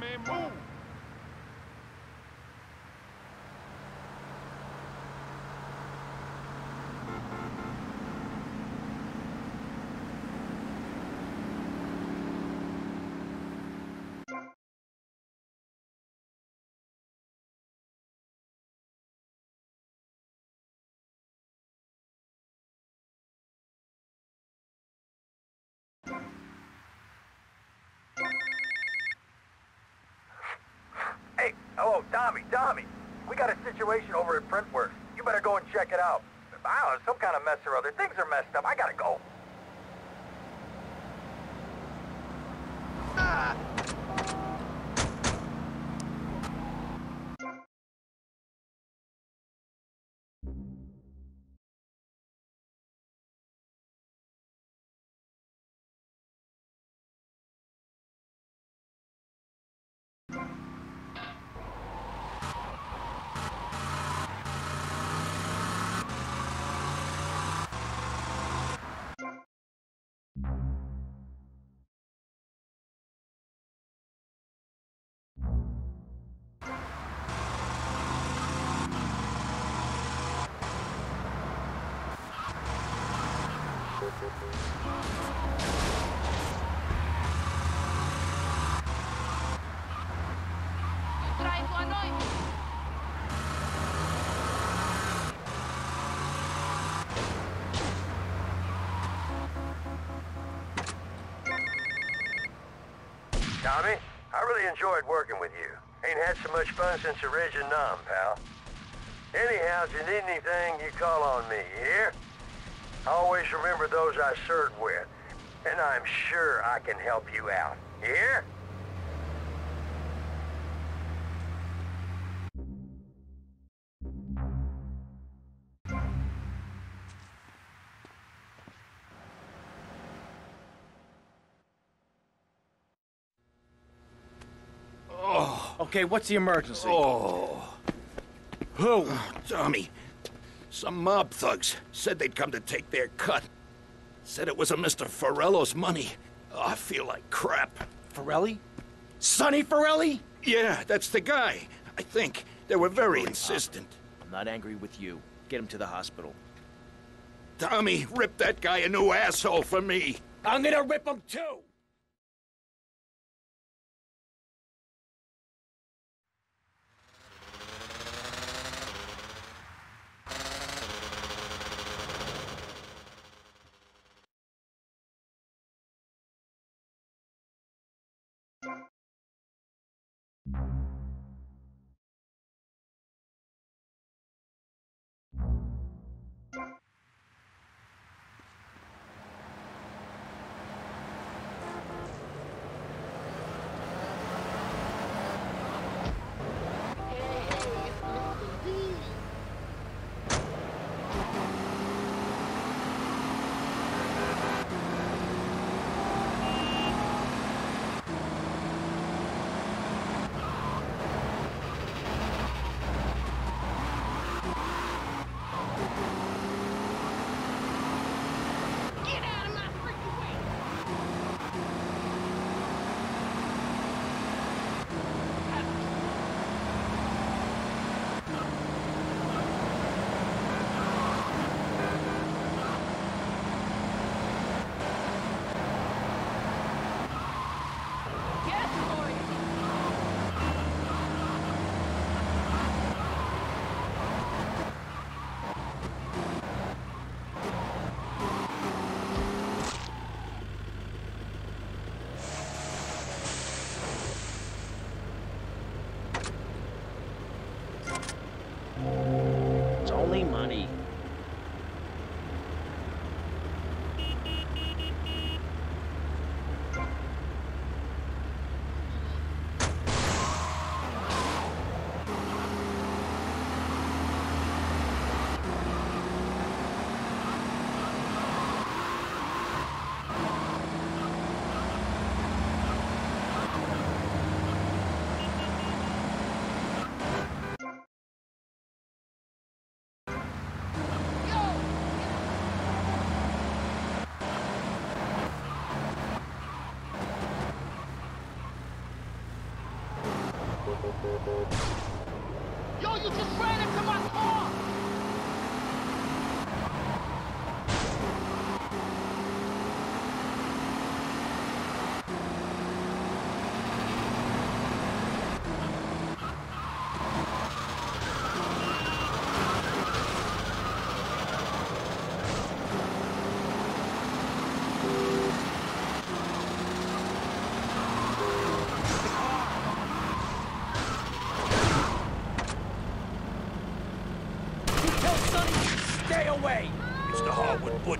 man, move! Hey, hello, Tommy, Tommy. We got a situation over at Printworks. You better go and check it out. I don't know, some kind of mess or other. Things are messed up. I gotta go. Traito Tommy, I really enjoyed working with you. Ain't had so much fun since the Reg Nom, pal. Anyhow, if you need anything, you call on me, you hear? Always remember those I served with, and I'm sure I can help you out. You hear? Oh. Okay, what's the emergency? Oh. Who? Tommy. Some mob thugs said they'd come to take their cut. Said it was a Mr. Forelli's money. Oh, I feel like crap. Forelli? Sonny Forelli? Yeah, that's the guy. I think. They were very insistent. I'm not angry with you. Get him to the hospital. Tommy, rip that guy a new asshole for me. I'm gonna rip him too!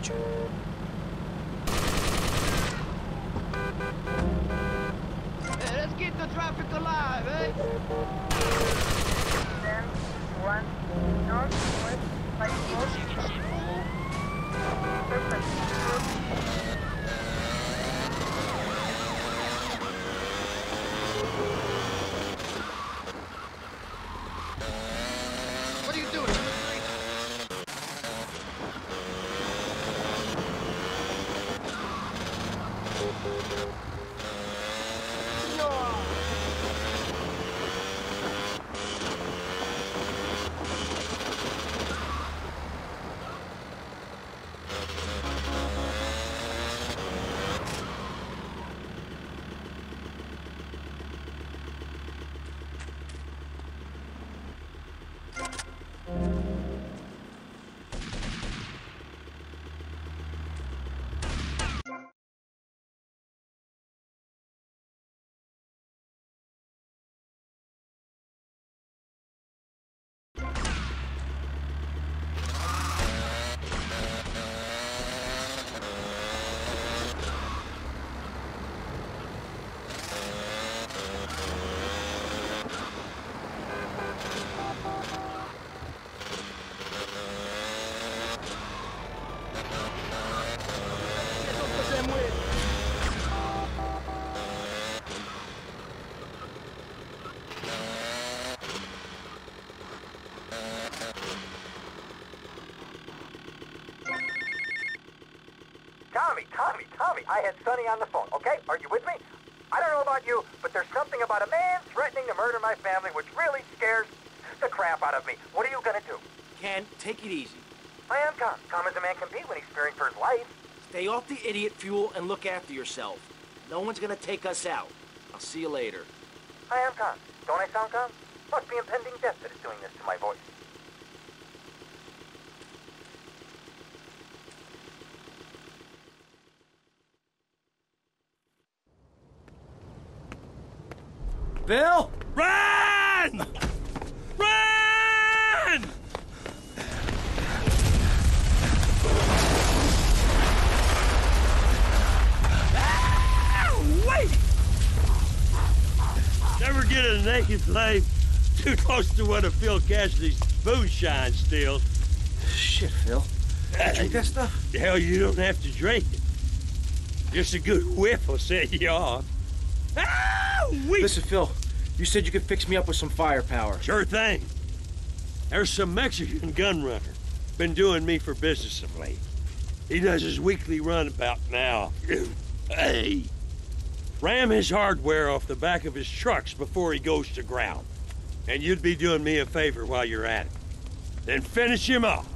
Harwood Tommy, Tommy, I had Sonny on the phone, okay? Are you with me? I don't know about you, but there's something about a man threatening to murder my family which really scares the crap out of me. What are you gonna do? Ken, take it easy. I am calm. Calm as a man can be when he's fearing for his life. Stay off the idiot fuel and look after yourself. No one's gonna take us out. I'll see you later. I am calm. Don't I sound calm? Must be impending death that is doing this to my voice. Bill! Run! Run! Ah, wait! Never get a naked life too close to one of Phil Cassidy's moonshine stills. Shit, Phil. Drink that stuff? Hell, you don't have to drink it. Just a good whiff will set you off. Ah, wait! Listen, Phil, you said you could fix me up with some firepower. Sure thing. There's some Mexican gun runner. Been doing me for business of late. He does his weekly run about now. hey! Ram his hardware off the back of his trucks before he goes to ground. And you'd be doing me a favor while you're at it. Then finish him off.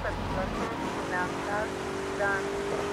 particularmente en plantas, plantas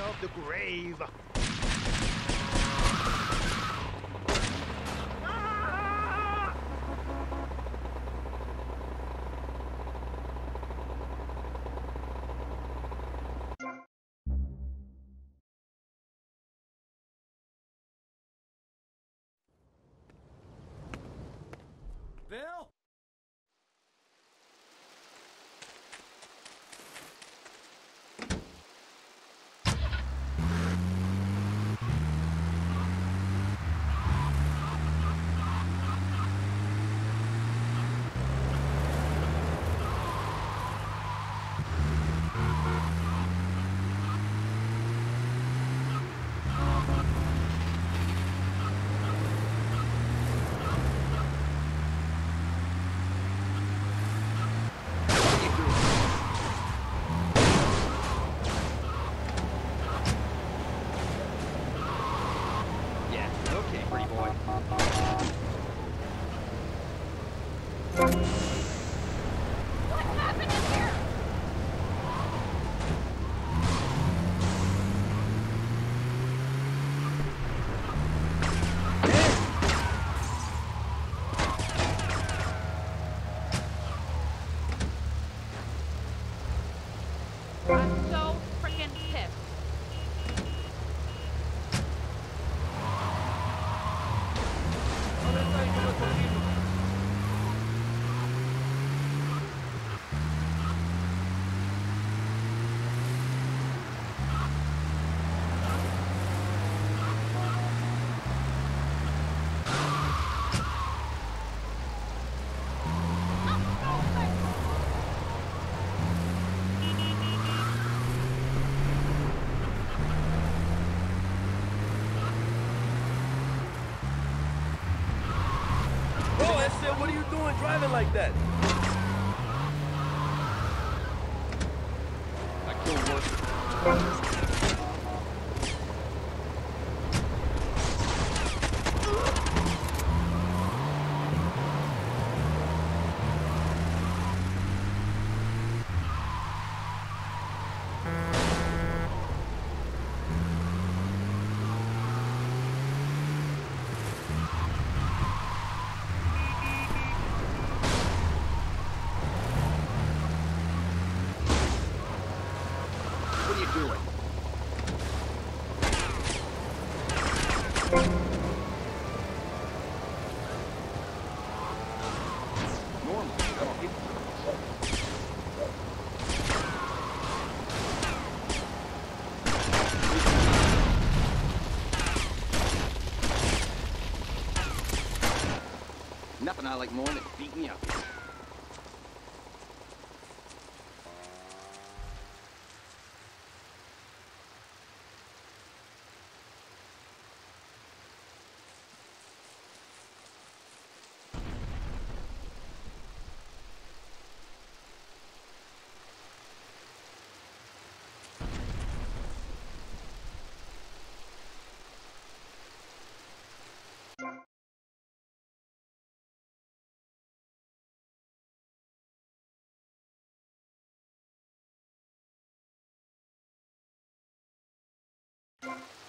of the grave. like that. I killed one. not like morning. you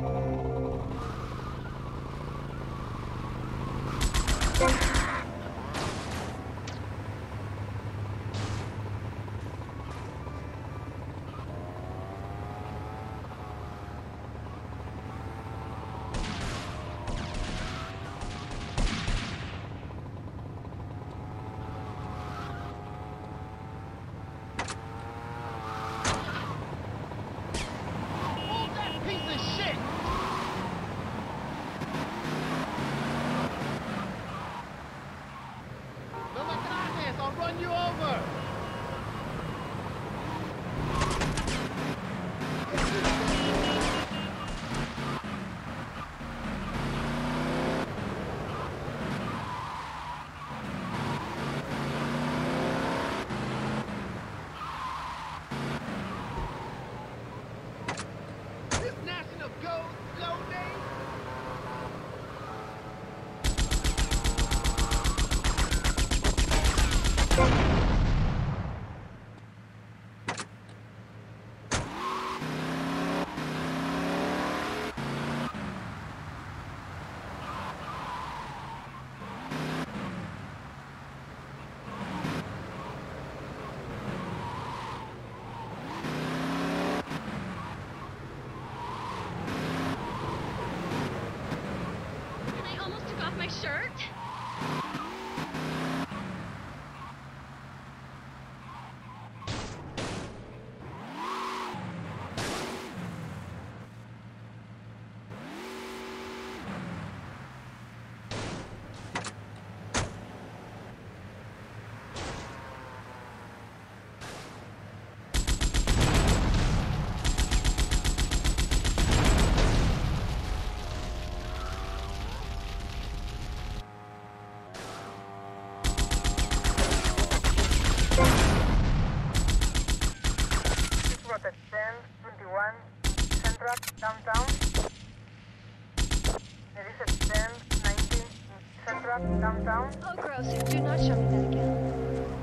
Thank you. Rocket 10, 21, Central, downtown. There is a 10, 19, Central, downtown. Oh, gross. Do not show me that again.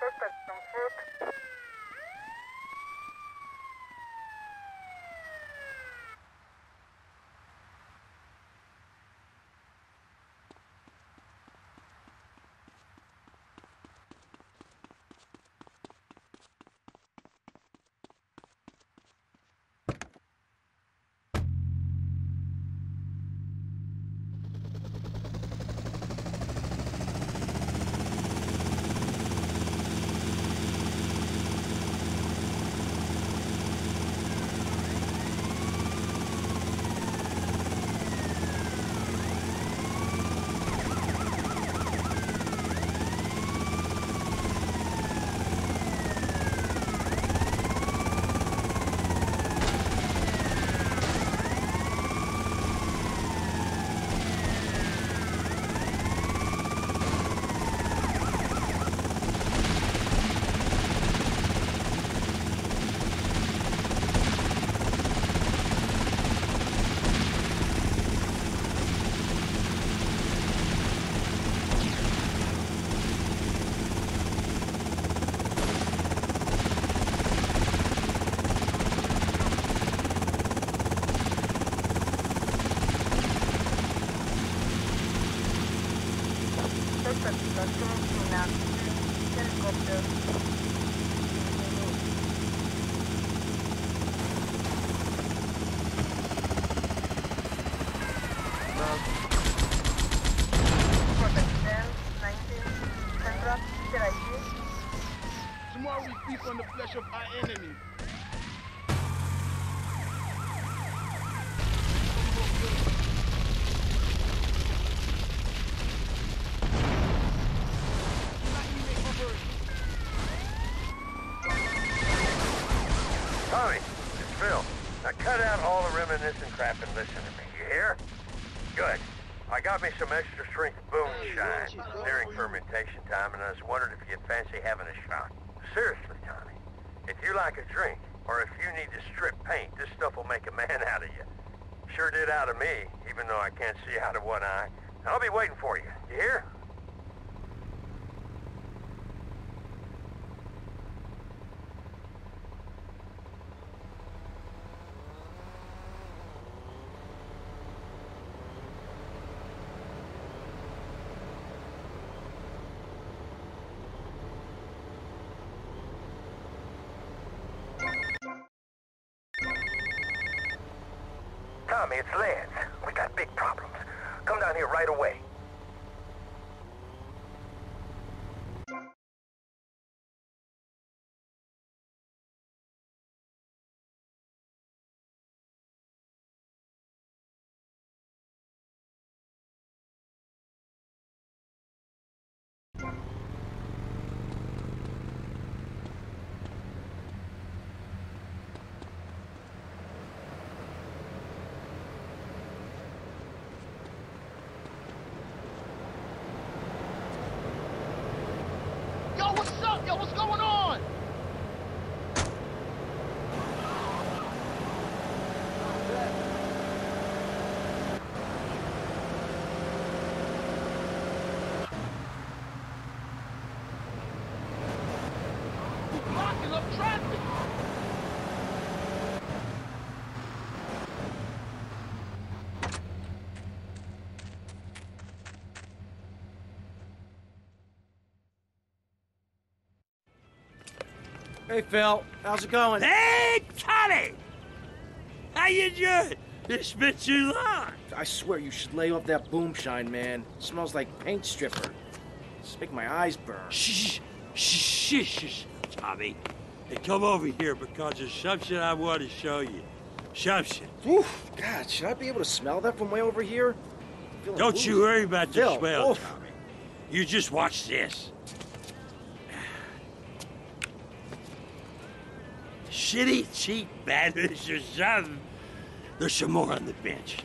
Ça, c'est de ton. Moonshine during fermentation time, and I was wondering if you'd fancy having a shot. Seriously, Tommy. If you like a drink, or if you need to strip paint, this stuff will make a man out of you. Sure did out of me, even though I can't see out of one eye. I'll be waiting for you. You hear? It's Lance. We got big problems. Come down here right away. Yo, what's going on? You blocking up traffic. Hey, Phil. How's it going? Hey, Tommy! How you doing? It's been too long. I swear you should lay off that boom shine, man. smells like paint stripper. It's make my eyes burn. Shh, shh, shh, shh, Tommy. Hey, come over here because there's something I want to show you. Something. Oof, God, should I be able to smell that from way over here? Don't woozy. you worry about the Phil, smell, oof. Tommy. You just watch this. Shitty, cheap bandits or something. There's some more on the bench.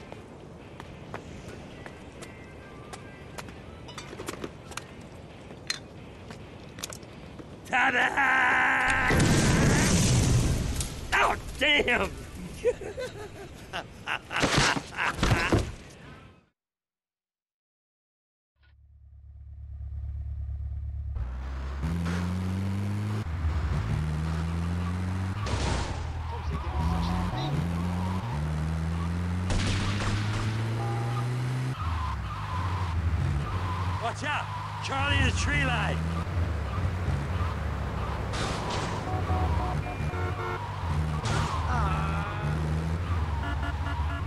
Ta-da! Oh, damn! Watch out! Charlie, the tree line!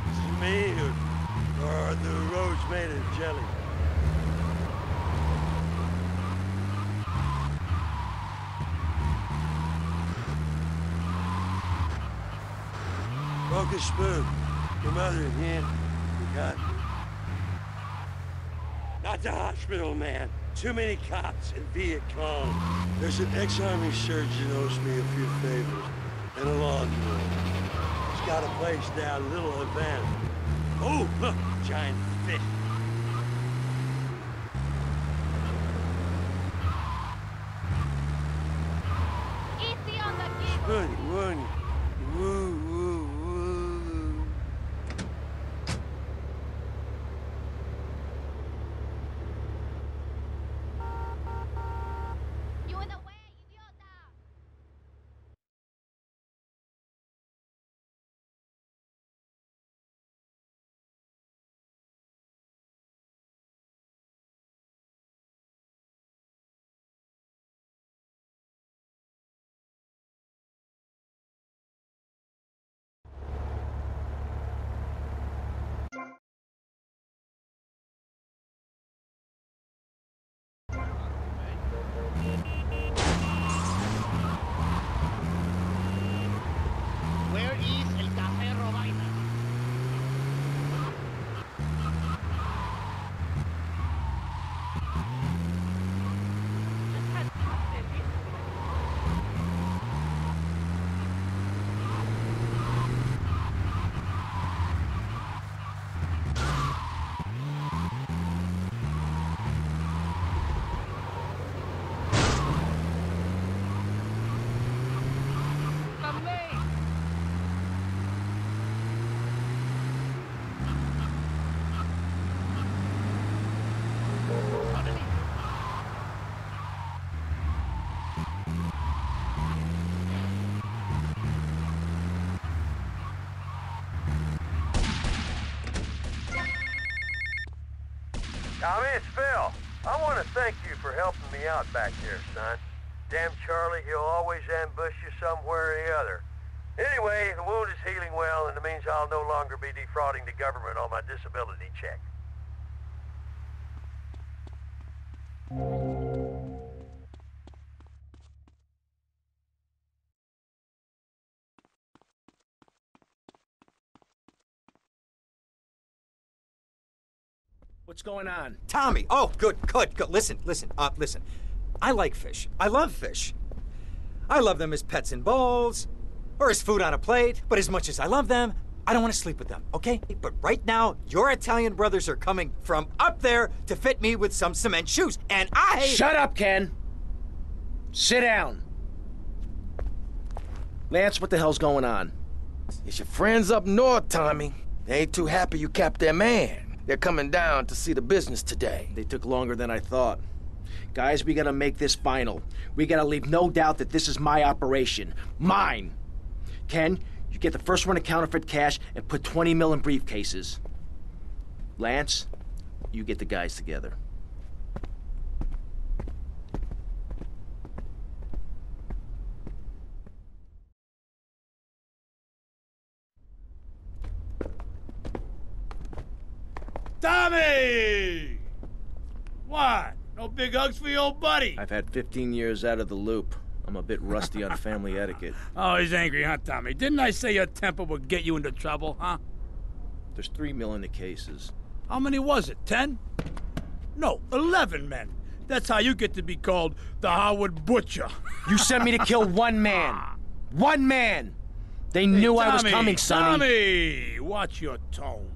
It's me, or the roads made of jelly? Broken spoon. Your mother in hand. You got Not the hospital, man. Too many cops in Viet Cong. There's an ex-army surgeon owes me a few favors. And a lawnmower. He's got a place down Little Havana. Oh, look, giant fish. Easy on the gig. Woody, Woody. Woo, woo, woo. You in the way, idiota. Where is el café Robina? I'm late. Tommy, it's Phil. I want to thank you for helping me out back there, son. Damn Charlie, he'll always ambush you somewhere or the other. Anyway, the wound is healing well, and it means I'll no longer be defrauding the government on my disability check. What's going on? Tommy. Oh, good, good, good. Listen, listen, uh, listen. I like fish. I love fish. I love them as pets in bowls or as food on a plate, but as much as I love them, I don't want to sleep with them, okay? But right now, your Italian brothers are coming from up there to fit me with some cement shoes, and I. Shut up, Ken. Sit down. Lance, what the hell's going on? It's your friends up north, Tommy. They ain't too happy you capped their man. They're coming down to see the business today. They took longer than I thought. Guys, we gotta make this final. We gotta leave no doubt that this is my operation. Mine! Ken, you get the first run of counterfeit cash and put 20 mil in briefcases. Lance, you get the guys together. Tommy! What? No big hugs for your old buddy? I've had 15 years out of the loop. I'm a bit rusty on family etiquette. Oh, he's angry, huh, Tommy? Didn't I say your temper would get you into trouble, huh? There's three mil in the cases. How many was it? Ten? No, eleven men. That's how you get to be called the Harwood Butcher. You sent me to kill one man. One man! They knew Hey, I was coming, Sonny. Tommy, watch your tone.